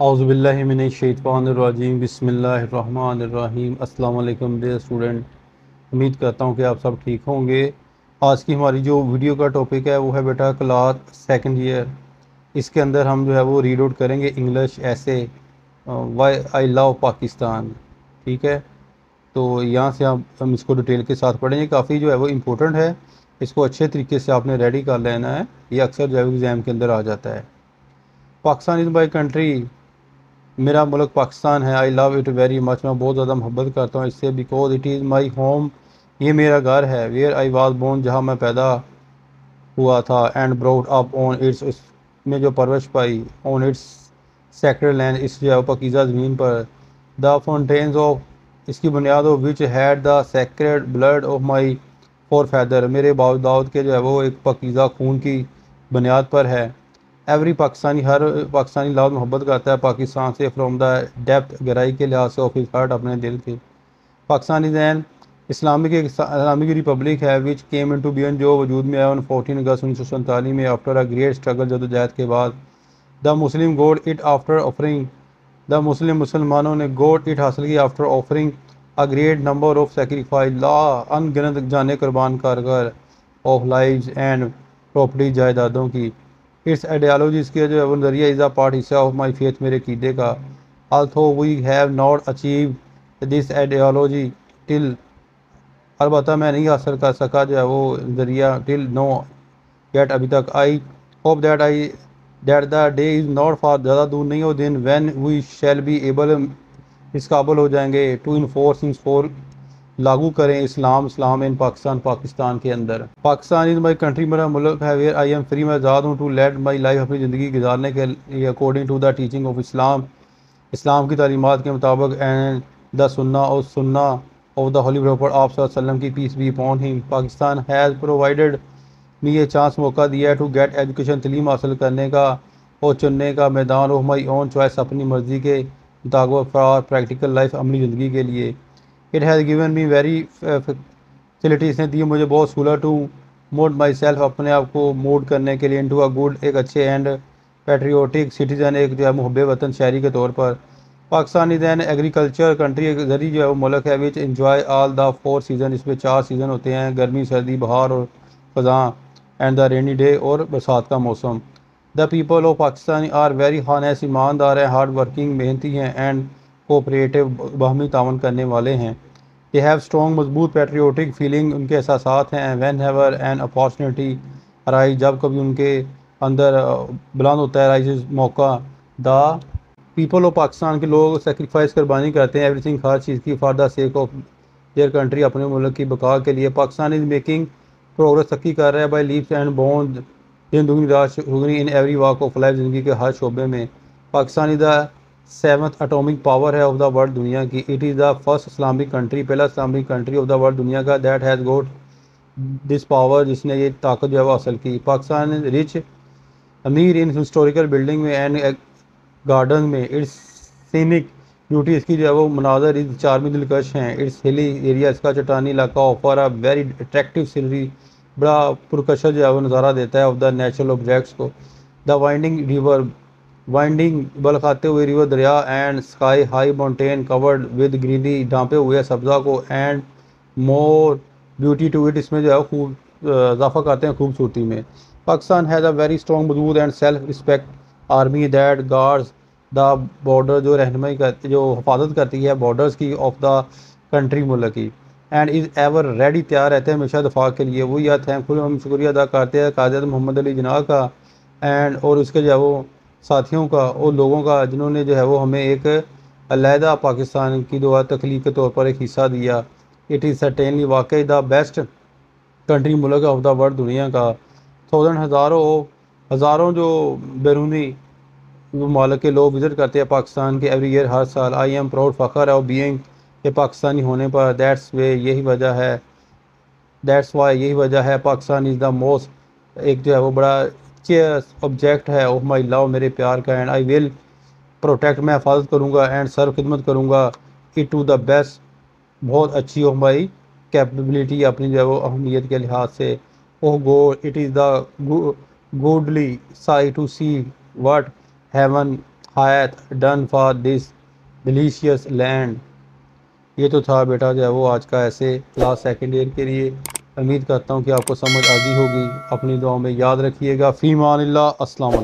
अज़बिल्लिमिनशैतवानरजीम बसमीम अल्लाम day student उम्मीद करता हूँ कि आप सब ठीक होंगे। आज की हमारी जो वीडियो का टॉपिक है, वो है बेटा क्लास सेकंड ईयर इसके अंदर हम जो है वो रीड आउट करेंगे इंग्लिश ऐसे वाई आई लव पाकिस्तान ठीक है? तो यहाँ से आप, हम इसको डिटेल के साथ पढ़ेंगे। काफ़ी जो है वो इम्पोर्टेंट है। इसको अच्छे तरीके से आपने रेडी कर लेना है। ये अक्सर जो है एग्ज़ाम के अंदर आ जाता है। पाकिस्तान इज़ माई कंट्री मेरा मुल्क पाकिस्तान है I love it very much मैं बहुत ज़्यादा मोहब्बत करता हूँ इससे because it is my home ये मेरा घर है वेयर आई वाज बोर्न जहाँ मैं पैदा हुआ था and brought up on its इसमें जो परवरिश पाई ऑन इट्स सेक्रेट लैंड इस जो पकीज़ा ज़मीन पर द फाउंटेन्स ऑफ़ इसकी बुनियाद which had the sacred blood of my forefather मेरे बाब दाऊद के जो है वो एक पकीज़ा खून की बुनियाद पर है। एवरी पाकिस्तानी हर पाकिस्तानी लाभ मोहब्बत करता है। पाकिस्तान से फ्रॉम द डेप्थ गहराई के लिहाज से ऑफ़िस हार्ट अपने दिल के। पाकिस्तानी जैन इस्लामिक इस्लामिक रिपब्लिक है which came in to be जो वजूद में आया फोर्टीन अगस्त उन्नीस सौ सैंतालीस में आफ्टर अ ग्रेट स्ट्रगल जदोजहद के बाद। The Muslim got it after offering the Muslim मुसलमानों ने गोड इट हासिल किया after offering a great number of sacrifice ला, अनगिनत जाने कुर्बान कारगर ऑफ़ लाइव एंड प्रॉपर्टी जायदादों की। इट्स आइडियालॉजी इसके जो है वो नज़रिया इज़ अ पार्ट हिस्सा ऑफ़ माई फेथ मेरे कीदे का। Although we have not achieve this ideology till अलबत् मैं नहीं हासिल कर सका जो है वो नज़रिया टिल नो गेट अभी तक। I hope that I that the day is not far ज़्यादा दूर नहीं हो दिन when we shall be able इस काबल हो जाएँगे टू इन्फोर्स इन फोर लागू करें इस्लाम इस्लाम इन पाकिस्तान पाकिस्तान के अंदर। पाकिस्तान इज़ माई कंट्री मेरा मुल्क है वेयर आई एम फ्री मैं आज़ाद हूँ टू लेट माई लाइफ अपनी ज़िंदगी गुजारने के लिए according to the teaching of Islam Islam की तालीमत के मुताबिक एंड द सुन्ना और सुन्ना ऑफ़ द होली प्रॉपर आप की peace be upon him Pakistan has provided me ये चांस मौका दिया है टू गेट एजुकेशन तलीम हासिल करने का और चुनने का मैदान ऑफ़ माई ओन चॉइस अपनी मर्ज़ी के मुताबिक फॉर प्रैक्टिकल लाइफ अमली ज़िंदगी के लिए। It has given me very facility इसने दी मुझे बहुत सहूलत टू मोड माई सेल्फ अपने आप को मोड करने के लिए इंटू अ गुड एक अच्छे एंड पेट्रियोटिक सिटीज़न एक जो है मुहब वतन शहरी के तौर पर। Pakistan is an agriculture country एक ज़रिए जो है वो मुल्क है which enjoy all the four season इसमें चार सीज़न होते हैं, गर्मी, सर्दी, बहार और ख़जा एंड द रेनी डे और बरसात का मौसम। The people of Pakistan are very honest ईमानदार हैं हार्ड वर्किंग मेहनती हैं एंड कोऑपरेटिव बाहमी तावन करने वाले हैं दे हैव स्ट्रॉन्ग मज़बूत पेट्रियोटिक फीलिंग उनके एहसास हैं whenever an opportunity rise जब कभी उनके अंदर बुलंद होता है राइज मौका द पीपल ऑफ़ पाकिस्तान के लोग सेक्रीफाइस कुर्बानी करते हैं एवरीथिंग हर चीज़ की for the sake of their country अपने मुल्क की बका के लिए पाकिस्तान इज़ मेकिंग प्रोग्रेस तकी कर रहा है बाई लीव्स एंड बोन दिन दुगनी रात in every walk of life ज़िंदगी के हर शोबे में Pakistan is the seventh atomic power है ऑफ़ द वर्ल्ड दुनिया की। It is the first Islamic country पहला Islamic country of the world दुनिया का। That has got this power जिसने ये ताकत जो है वो हासिल की। पाकिस्तान रिच अमीर इन हिस्टोरिकल बिल्डिंग में एंड गार्डन में। इट्स सीनिक ब्यूटी इसकी जो है वो मनाजर इस चारमी दिलकश हैं। इट्स हिली एरिया इसका चटानी इलाका offer a very attractive scenery बड़ा पुरकशा जो है वो नज़ारा देता है ऑफ़ द नेचुरल ऑब्जेक्ट्स को। द वाइंडिंग रिवर वाइंडिंग बल खाते हुए रिवर दरिया and sky high mountain covered with greenery ढांपे हुए सब्ज़ा को and more beauty to it इसमें जो है खूब इजाफा करते हैं खूबसूरती में। Pakistan has a very strong मज़बूत and self respect army that guards the border जो रहनमई करती जो हिफाजत करती है बॉर्डर्स की ऑफ़ द कंट्री मुल्क की। एंड इज़ एवर रेडी तैयार रहते हैं हमेशा दफ़ा के लिए। वो या थैंकफुल हम शुक्रिया अदा करते हैं काजद मोहम्मद अली जना का। एंड और उसके जो है वो साथियों का और लोगों का, जिन्होंने जो है वो हमें एक अलहदा पाकिस्तान की दुआ तकलीफ़ के तौर पर एक हिस्सा दिया। इट इज़ सर्टेनली वाकई द बेस्ट कंट्री मुल्क ऑफ़ द वर्ल्ड दुनिया का। थाउज़ेंड हज़ारों हज़ारों जो बैरूनी ममालक के लोग विज़िट करते हैं पाकिस्तान के एवरी ईयर हर साल। आई एम प्राउड फ़खर ऑफ़ बीइंग के पाकिस्तानी होने पर। दैट्स वे यही वजह है। दैट्स वाई यही वजह है, पाकिस्तान इज़ द मोस्ट एक जो है वो बड़ा ऑब्जेक्ट है। ओह माई लव मेरे प्यार का एंड आई विल प्रोटेक्ट मैं हिफाजत करूँगा एंड सर्व खिदमत करूँगा इट टू द बेस्ट बहुत अच्छी ओह माई कैपेबिलिटी अपनी जो है वो अहमियत के लिहाज से। Oh go it is the goodly sight to see what heaven hath done for this delicious land ये तो था बेटा जो है वो आज का ऐसे क्लास सेकेंड ईयर के लिए। उम्मीद करता हूँ कि आपको समझ आ गई होगी। अपनी दुआ में याद रखिएगा। फ़ीमान अल्लाम